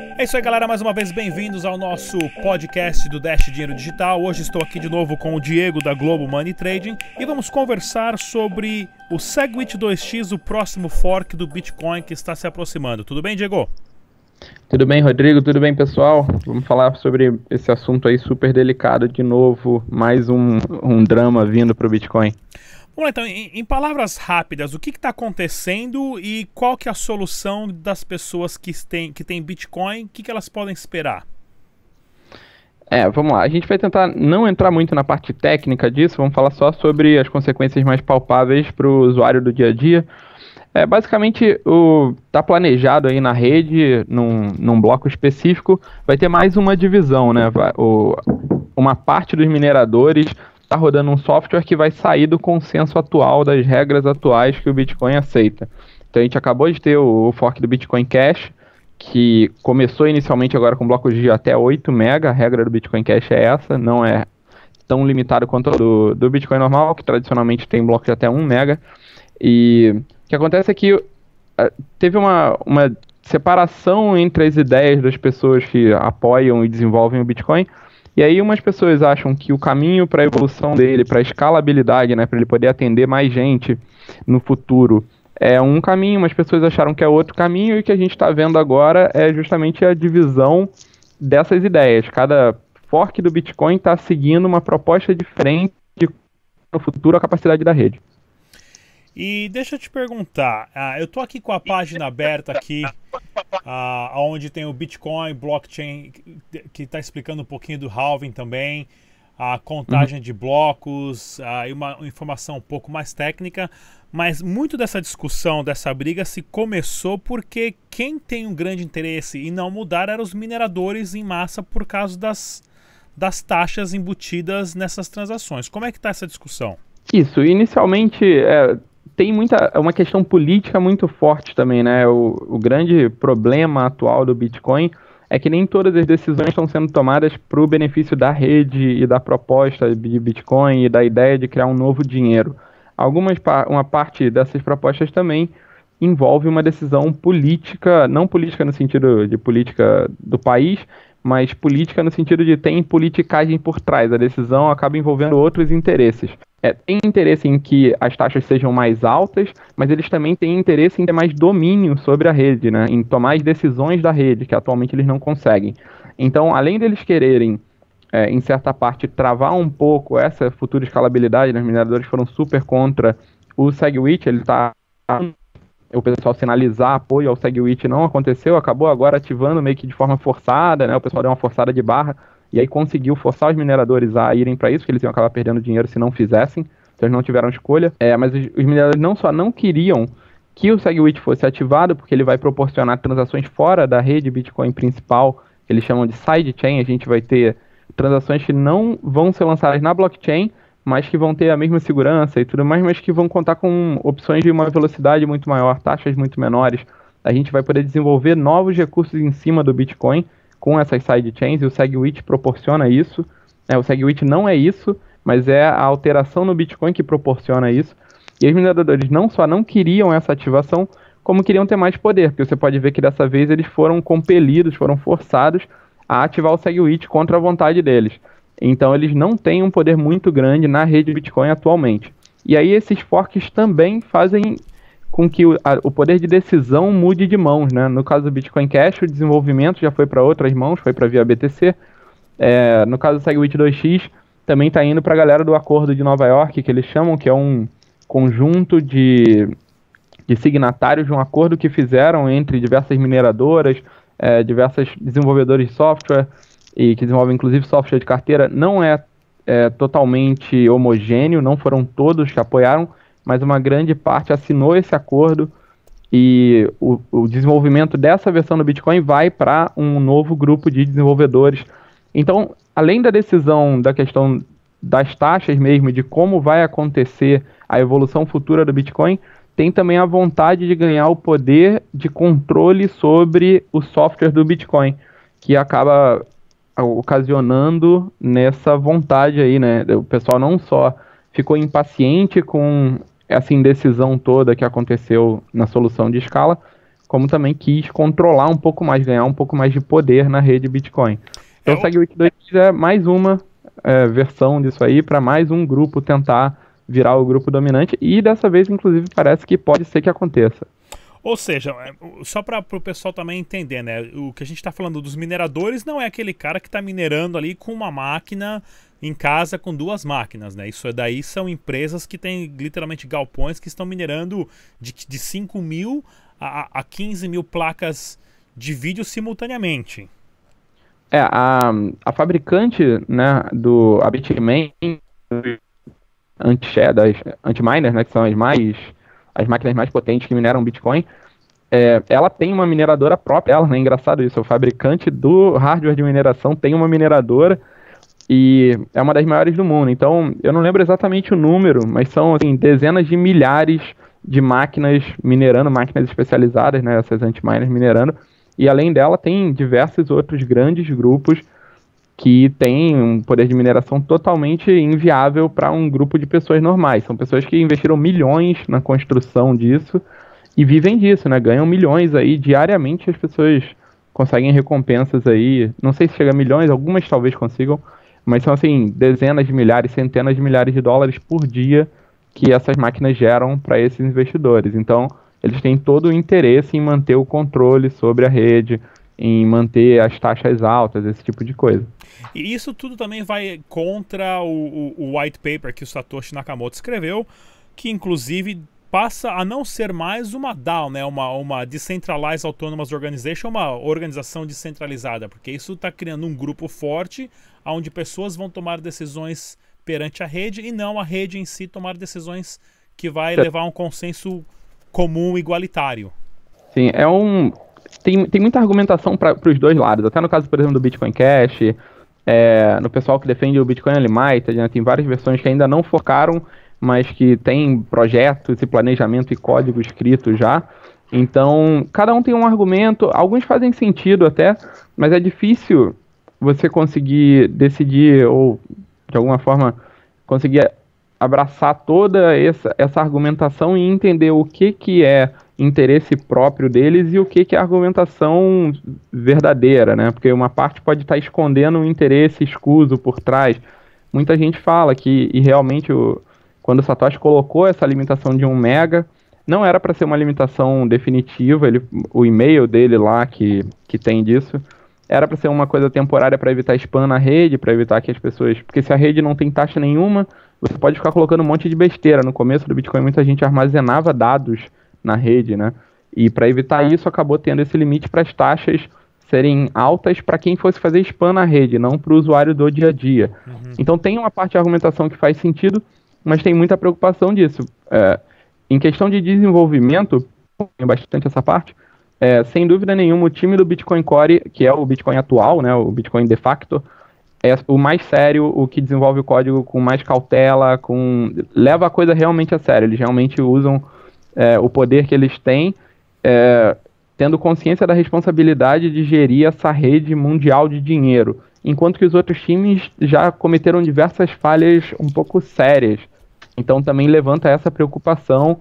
É isso aí, galera. Mais uma vez, bem-vindos ao nosso podcast do Dash Dinheiro Digital. Hoje estou aqui de novo com o Diego da Globo Money Trading e vamos conversar sobre o Segwit 2x, o próximo fork do Bitcoin que está se aproximando. Tudo bem, Diego? Tudo bem, Rodrigo? Tudo bem, pessoal? Vamos falar sobre esse assunto aí super delicado de novo. Mais um, um drama vindo para o Bitcoin. Vamos lá, então, em, em palavras rápidas, o que está acontecendo e qual que é a solução das pessoas que têm, que Bitcoin? O que, que elas podem esperar? É, vamos lá. A gente vai tentar não entrar muito na parte técnica disso, vamos falar só sobre as consequências mais palpáveis para o usuário do dia a dia. É, basicamente, o, tá planejado aí na rede, num, num bloco específico, vai ter mais uma divisão, né? O, uma parte dos mineradores está rodando um software que vai sair do consenso atual das regras atuais que o Bitcoin aceita. Então a gente acabou de ter o, o fork do Bitcoin Cash, que começou inicialmente agora com blocos de até 8 MB. A regra do Bitcoin Cash é essa, não é tão limitado quanto do, do Bitcoin normal, que tradicionalmente tem blocos de até 1 MB. E o que acontece é que uh, teve uma, uma separação entre as ideias das pessoas que apoiam e desenvolvem o Bitcoin e aí umas pessoas acham que o caminho para a evolução dele, para a escalabilidade, né, para ele poder atender mais gente no futuro, é um caminho, umas pessoas acharam que é outro caminho e o que a gente está vendo agora é justamente a divisão dessas ideias. Cada fork do Bitcoin está seguindo uma proposta diferente no futuro a capacidade da rede. E deixa eu te perguntar, uh, eu estou aqui com a página aberta aqui, uh, onde tem o Bitcoin, blockchain, que está explicando um pouquinho do halving também, a contagem uhum. de blocos uh, e uma informação um pouco mais técnica, mas muito dessa discussão, dessa briga se começou porque quem tem um grande interesse em não mudar eram os mineradores em massa por causa das, das taxas embutidas nessas transações. Como é que está essa discussão? Isso, inicialmente é, tem muita uma questão política muito forte também, né? O, o grande problema atual do Bitcoin é que nem todas as decisões estão sendo tomadas para o benefício da rede e da proposta de Bitcoin e da ideia de criar um novo dinheiro. Algumas uma parte dessas propostas também envolve uma decisão política, não política no sentido de política do país, mas política no sentido de tem politicagem por trás. A decisão acaba envolvendo outros interesses. É, tem interesse em que as taxas sejam mais altas, mas eles também têm interesse em ter mais domínio sobre a rede, né? em tomar as decisões da rede, que atualmente eles não conseguem. Então, além deles quererem, é, em certa parte, travar um pouco essa futura escalabilidade, né? os mineradores foram super contra o SegWit, ele está o pessoal sinalizar apoio ao SegWit não aconteceu, acabou agora ativando meio que de forma forçada, né? O pessoal deu uma forçada de barra e aí conseguiu forçar os mineradores a irem para isso, que eles iam acabar perdendo dinheiro se não fizessem, então eles não tiveram escolha. É, mas os, os mineradores não só não queriam que o SegWit fosse ativado, porque ele vai proporcionar transações fora da rede Bitcoin principal, que eles chamam de sidechain, a gente vai ter transações que não vão ser lançadas na blockchain, mas que vão ter a mesma segurança e tudo mais, mas que vão contar com opções de uma velocidade muito maior, taxas muito menores. A gente vai poder desenvolver novos recursos em cima do Bitcoin com essas sidechains, e o SegWit proporciona isso. É, o SegWit não é isso, mas é a alteração no Bitcoin que proporciona isso. E os mineradores não só não queriam essa ativação, como queriam ter mais poder, porque você pode ver que dessa vez eles foram compelidos, foram forçados a ativar o SegWit contra a vontade deles. Então eles não têm um poder muito grande na rede Bitcoin atualmente. E aí esses forks também fazem com que o, a, o, poder de decisão mude de mãos, né? No caso do Bitcoin Cash, o desenvolvimento já foi para outras mãos, foi para via BTC. É, no caso do SegWit 2x, também está indo para a galera do Acordo de Nova York, que eles chamam, que é um conjunto de, de signatários de um acordo que fizeram entre diversas mineradoras, é, diversos desenvolvedores de software, e que desenvolvem inclusive software de carteira, não é, é totalmente homogêneo, não foram todos que apoiaram, mas uma grande parte assinou esse acordo e o, o desenvolvimento dessa versão do Bitcoin vai para um novo grupo de desenvolvedores. Então, além da decisão da questão das taxas mesmo, de como vai acontecer a evolução futura do Bitcoin, tem também a vontade de ganhar o poder de controle sobre o software do Bitcoin, que acaba ocasionando nessa vontade aí, né? O pessoal não só ficou impaciente com essa indecisão toda que aconteceu na solução de escala, como também quis controlar um pouco mais, ganhar um pouco mais de poder na rede Bitcoin. Então, é, o SegWit 2 é mais uma é, versão disso aí para mais um grupo tentar virar o grupo dominante e dessa vez, inclusive, parece que pode ser que aconteça. Ou seja, é, só para o pessoal também entender, né? O que a gente está falando dos mineradores não é aquele cara que está minerando ali com uma máquina em casa com duas máquinas, né? Isso daí são empresas que têm literalmente galpões que estão minerando de, de 5 mil a, a 15 mil placas de vídeo simultaneamente. É, a, a fabricante né, do a Bitmain anti das anti-miners, né, que são as mais as máquinas mais potentes que mineram Bitcoin, é, ela tem uma mineradora própria, ela, né, engraçado isso, o fabricante do hardware de mineração tem uma mineradora e é uma das maiores do mundo. Então, eu não lembro exatamente o número, mas são assim, dezenas de milhares de máquinas minerando, máquinas especializadas, né, essas anti-miners minerando, e além dela tem diversos outros grandes grupos que têm um poder de mineração totalmente inviável para um grupo de pessoas normais. São pessoas que investiram milhões na construção disso e vivem disso, né? Ganham milhões aí diariamente as pessoas conseguem recompensas aí, não sei se chega a milhões, algumas talvez consigam, mas são assim, dezenas de milhares, centenas de milhares de dólares por dia que essas máquinas geram para esses investidores. Então, eles têm todo o interesse em manter o controle sobre a rede, em manter as taxas altas, esse tipo de coisa. E isso tudo também vai contra o, o, o white paper que o Satoshi Nakamoto escreveu, que inclusive passa a não ser mais uma DAO, né? uma, uma Decentralized Autonomous Organization, uma organização descentralizada, porque isso está criando um grupo forte onde pessoas vão tomar decisões perante a rede e não a rede em si tomar decisões que vai levar a um consenso comum igualitário. Sim, é um, tem, tem muita argumentação para os dois lados. Até no caso, por exemplo, do Bitcoin Cash, é, no pessoal que defende o Bitcoin Unlimited, né, tem várias versões que ainda não focaram, mas que tem projetos e planejamento e código escrito já. Então, cada um tem um argumento, alguns fazem sentido até, mas é difícil você conseguir decidir ou, de alguma forma, conseguir abraçar toda essa, essa argumentação e entender o que, que é interesse próprio deles e o que, que é argumentação verdadeira, né? Porque uma parte pode estar escondendo um interesse escuso por trás. Muita gente fala que, e realmente, o, quando o Satoshi colocou essa limitação de 1 mega, não era para ser uma limitação definitiva, ele, o e-mail dele lá que, que tem disso, era para ser uma coisa temporária para evitar spam na rede, para evitar que as pessoas. Porque se a rede não tem taxa nenhuma, você pode ficar colocando um monte de besteira. No começo do Bitcoin, muita gente armazenava dados na rede, né? E para evitar isso, acabou tendo esse limite para as taxas serem altas para quem fosse fazer spam na rede, não para o usuário do dia a dia. Uhum. Então tem uma parte de argumentação que faz sentido, mas tem muita preocupação disso. É, em questão de desenvolvimento, tem bastante essa parte. É, sem dúvida nenhuma, o time do Bitcoin Core, que é o Bitcoin atual, né, o Bitcoin de facto, é o mais sério, o que desenvolve o código com mais cautela, com leva a coisa realmente a sério. Eles realmente usam é, o poder que eles têm, é, tendo consciência da responsabilidade de gerir essa rede mundial de dinheiro, enquanto que os outros times já cometeram diversas falhas um pouco sérias. Então também levanta essa preocupação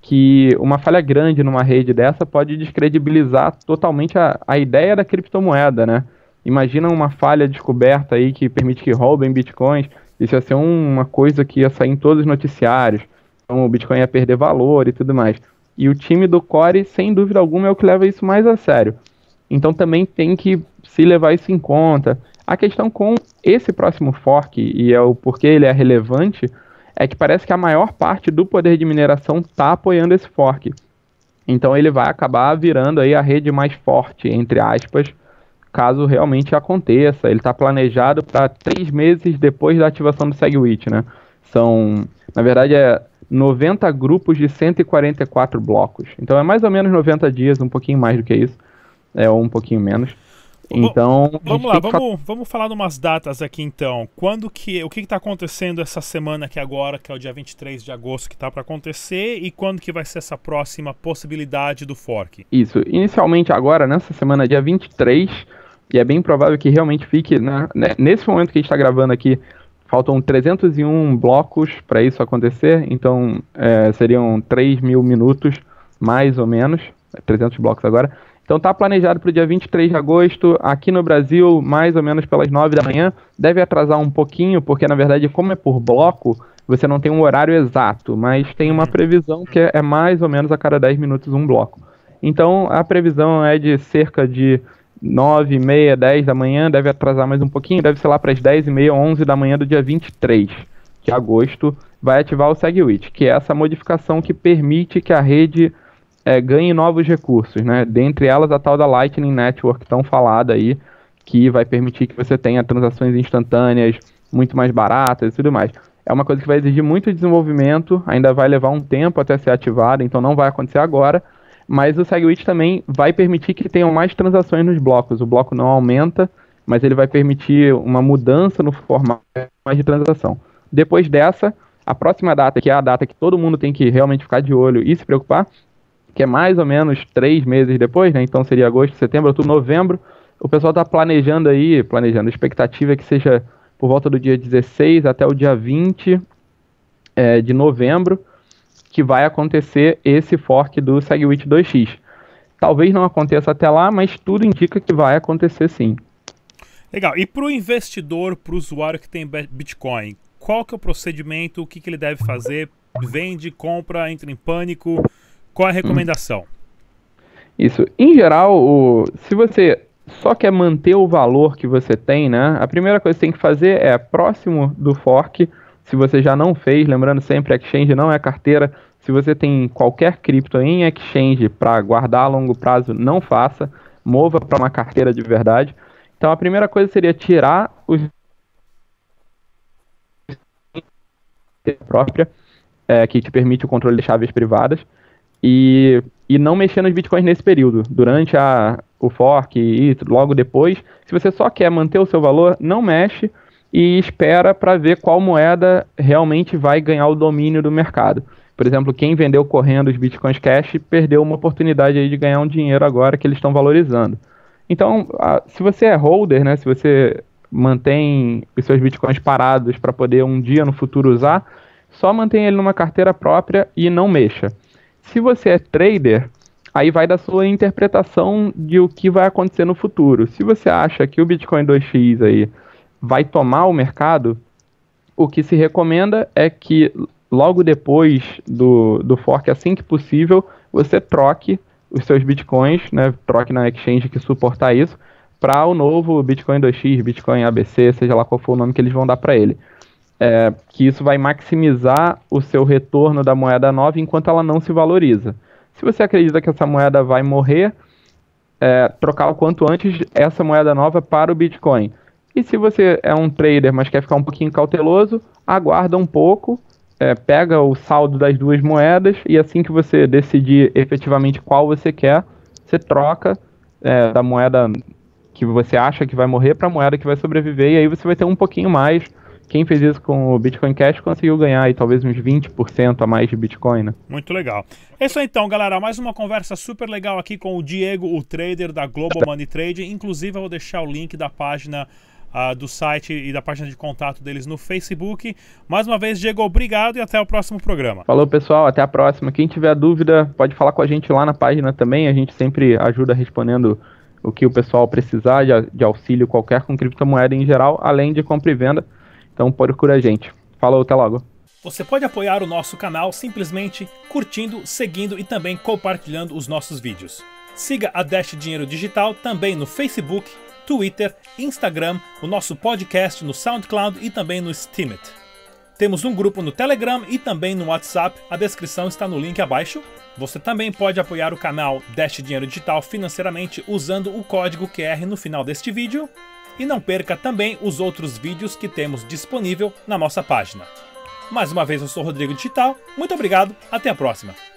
que uma falha grande numa rede dessa pode descredibilizar totalmente a, a ideia da criptomoeda, né? Imagina uma falha descoberta aí que permite que roubem bitcoins, isso ia ser um, uma coisa que ia sair em todos os noticiários. Então o Bitcoin ia perder valor e tudo mais. E o time do Core, sem dúvida alguma, é o que leva isso mais a sério. Então também tem que se levar isso em conta. A questão com esse próximo fork, e é o porquê ele é relevante, é que parece que a maior parte do poder de mineração está apoiando esse fork. Então ele vai acabar virando aí a rede mais forte, entre aspas, caso realmente aconteça. Ele está planejado para três meses depois da ativação do SegWit, né? São, na verdade, é 90 grupos de 144 blocos. Então é mais ou menos 90 dias, um pouquinho mais do que isso. É, ou um pouquinho menos. Então. Vamos lá, vamos, vamos falar de umas datas aqui então. Quando que. O que está acontecendo essa semana aqui agora, que é o dia 23 de agosto que está para acontecer, e quando que vai ser essa próxima possibilidade do fork? Isso. Inicialmente agora, nessa semana, dia 23, e é bem provável que realmente fique. Né, nesse momento que a gente está gravando aqui, Faltam 301 blocos para isso acontecer, então é, seriam 3 mil minutos, mais ou menos, 300 blocos agora. Então está planejado para o dia 23 de agosto, aqui no Brasil, mais ou menos pelas 9 da manhã. Deve atrasar um pouquinho, porque na verdade, como é por bloco, você não tem um horário exato, mas tem uma previsão que é mais ou menos a cada 10 minutos um bloco. Então a previsão é de cerca de 9, meia, 10 da manhã, deve atrasar mais um pouquinho, deve ser lá para as 10 e meia, 11 da manhã do dia 23 de agosto, vai ativar o SegWit, que é essa modificação que permite que a rede é, ganhe novos recursos, né? Dentre elas a tal da Lightning Network tão falada aí, que vai permitir que você tenha transações instantâneas muito mais baratas e tudo mais. É uma coisa que vai exigir muito desenvolvimento, ainda vai levar um tempo até ser ativada, então não vai acontecer agora, mas o SegWit também vai permitir que tenham mais transações nos blocos. O bloco não aumenta, mas ele vai permitir uma mudança no formato de transação. Depois dessa, a próxima data, que é a data que todo mundo tem que realmente ficar de olho e se preocupar, que é mais ou menos três meses depois, né? Então seria agosto, setembro, outubro, novembro. O pessoal está planejando aí, planejando, a expectativa é que seja por volta do dia 16 até o dia 20 é, de novembro, que vai acontecer esse fork do SegWit 2x. Talvez não aconteça até lá, mas tudo indica que vai acontecer sim. Legal. E para o investidor, para o usuário que tem Bitcoin, qual que é o procedimento? O que, que ele deve fazer? Vende, compra, entra em pânico? Qual a recomendação? Isso. Em geral, o, se você só quer manter o valor que você tem, né? A primeira coisa que você tem que fazer é próximo do fork. Se você já não fez, lembrando sempre, exchange não é carteira. Se você tem qualquer cripto em exchange para guardar a longo prazo, não faça. Mova para uma carteira de verdade. Então a primeira coisa seria tirar os própria, é, que te permite o controle de chaves privadas e, e não mexer nos bitcoins nesse período. Durante a, o fork e logo depois, se você só quer manter o seu valor, não mexe e espera para ver qual moeda realmente vai ganhar o domínio do mercado. Por exemplo, quem vendeu correndo os bitcoins cash perdeu uma oportunidade aí de ganhar um dinheiro agora que eles estão valorizando. Então, se você é holder, né, se você mantém os seus bitcoins parados para poder um dia no futuro usar, só mantenha ele numa carteira própria e não mexa. Se você é trader, aí vai da sua interpretação de o que vai acontecer no futuro. Se você acha que o Bitcoin 2x aí vai tomar o mercado, o que se recomenda é que logo depois do, do fork, assim que possível, você troque os seus bitcoins, né, troque na exchange que suportar isso, para o novo Bitcoin 2x, Bitcoin ABC, seja lá qual for o nome que eles vão dar para ele é, que isso vai maximizar o seu retorno da moeda nova enquanto ela não se valoriza. Se você acredita que essa moeda vai morrer, é, trocar o quanto antes essa moeda nova para o Bitcoin. E se você é um trader, mas quer ficar um pouquinho cauteloso, aguarda um pouco, é, pega o saldo das duas moedas e assim que você decidir efetivamente qual você quer, você troca é, da moeda que você acha que vai morrer para a moeda que vai sobreviver e aí você vai ter um pouquinho mais quem fez isso com o Bitcoin Cash conseguiu ganhar aí talvez uns 20% a mais de Bitcoin, né? Muito legal. É isso aí então, galera. Mais uma conversa super legal aqui com o Diego, o trader da Global Money Trade. Inclusive, eu vou deixar o link da página uh, do site e da página de contato deles no Facebook. Mais uma vez, Diego, obrigado e até o próximo programa. Falou, pessoal. Até a próxima. Quem tiver dúvida, pode falar com a gente lá na página também. A gente sempre ajuda respondendo o que o pessoal precisar de, de auxílio qualquer com criptomoeda em geral, além de compra e venda. Então procura a gente. Falou, até logo. Você pode apoiar o nosso canal simplesmente curtindo, seguindo e também compartilhando os nossos vídeos. Siga a Dash Dinheiro Digital também no Facebook, Twitter, Instagram, o nosso podcast no SoundCloud e também no Steemit. Temos um grupo no Telegram e também no WhatsApp, a descrição está no link abaixo. Você também pode apoiar o canal Dash Dinheiro Digital financeiramente usando o código QR no final deste vídeo e não perca também os outros vídeos que temos disponível na nossa página. Mais uma vez eu sou Rodrigo Digital, muito obrigado, até a próxima!